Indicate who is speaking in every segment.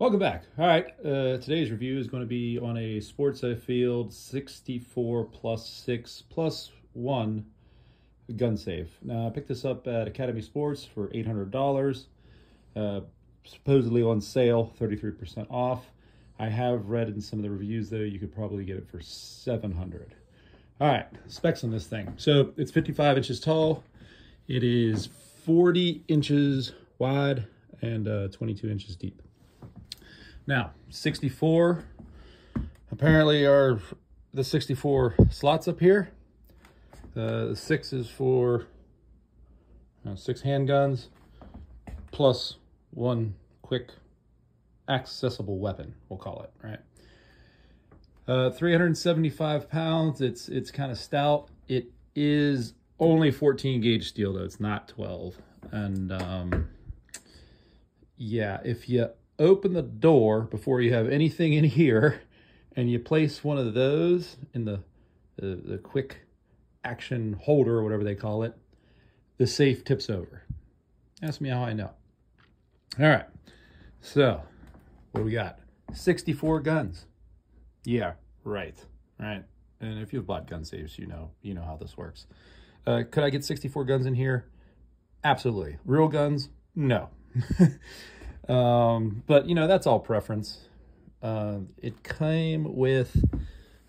Speaker 1: Welcome back. All right, uh, today's review is going to be on a Sports Afield 64 plus 6 plus 1 gun safe. Now, I picked this up at Academy Sports for $800, uh, supposedly on sale, 33% off. I have read in some of the reviews, though, you could probably get it for 700 All right, specs on this thing. So it's 55 inches tall. It is 40 inches wide and uh, 22 inches deep. Now, 64, apparently are the 64 slots up here. Uh, the six is for uh, six handguns plus one quick accessible weapon, we'll call it, right? Uh, 375 pounds. It's it's kind of stout. It is only 14 gauge steel though. It's not 12. And um, yeah, if you open the door before you have anything in here and you place one of those in the, the, the quick action holder or whatever they call it, the safe tips over. Ask me how I know. All right. So, what do we got? 64 guns. Yeah, right. Right. And if you've bought gun safes, you know, you know how this works. Uh, could I get 64 guns in here? Absolutely. Real guns? No. Um, but, you know, that's all preference. Uh, it came with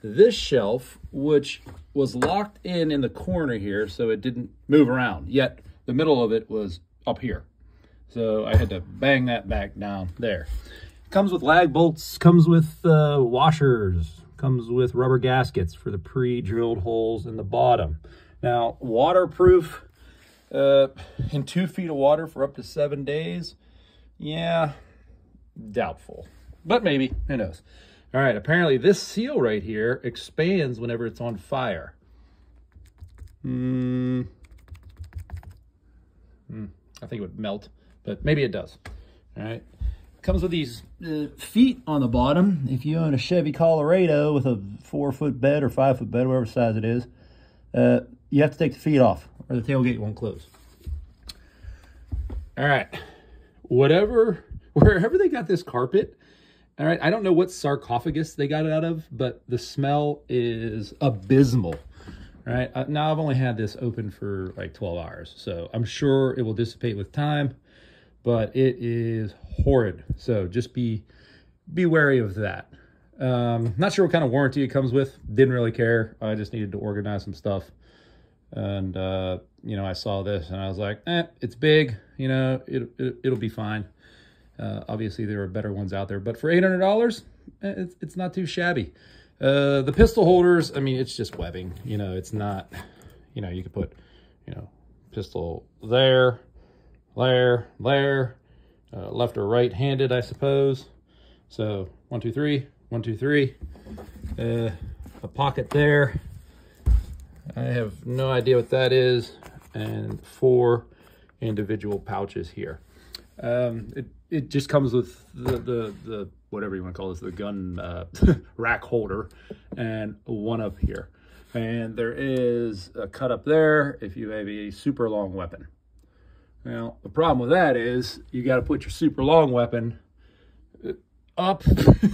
Speaker 1: this shelf, which was locked in in the corner here, so it didn't move around. Yet the middle of it was up here. So I had to bang that back down there. Comes with lag bolts, comes with uh, washers, comes with rubber gaskets for the pre-drilled holes in the bottom. Now, waterproof uh, in two feet of water for up to seven days. Yeah, doubtful. But maybe, who knows. All right, apparently this seal right here expands whenever it's on fire. Hmm. Hmm. I think it would melt, but maybe it does. All right. Comes with these uh, feet on the bottom. If you own a Chevy Colorado with a four foot bed or five foot bed, whatever size it is, uh, you have to take the feet off or the tailgate won't close. All right whatever, wherever they got this carpet, all right, I don't know what sarcophagus they got it out of, but the smell is abysmal. All right, uh, now I've only had this open for like 12 hours, so I'm sure it will dissipate with time, but it is horrid. So just be be wary of that. Um, not sure what kind of warranty it comes with. Didn't really care. I just needed to organize some stuff. And, uh, you know, I saw this and I was like, eh, it's big, you know, it, it, it'll be fine. Uh, obviously, there are better ones out there, but for $800, eh, it's, it's not too shabby. Uh, the pistol holders, I mean, it's just webbing, you know, it's not, you know, you could put, you know, pistol there, there, there, uh, left or right handed, I suppose. So one, two, three, one, two, three, uh, a pocket there, I have no idea what that is. And four individual pouches here. Um, it, it just comes with the, the, the, whatever you want to call this, the gun uh, rack holder and one up here. And there is a cut up there if you have a super long weapon. Now, the problem with that is you got to put your super long weapon up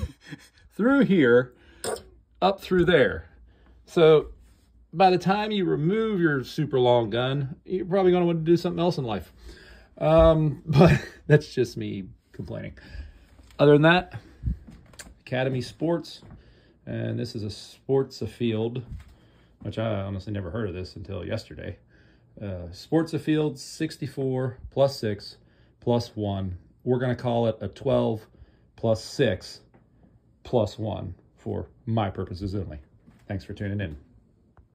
Speaker 1: through here, up through there. So by the time you remove your super long gun, you're probably going to want to do something else in life. Um, but that's just me complaining. Other than that, Academy Sports, and this is a Sports Afield, which I honestly never heard of this until yesterday. Uh, Sports Afield 64 plus 6 plus 1. We're going to call it a 12 plus 6 plus 1 for my purposes only. Thanks for tuning in.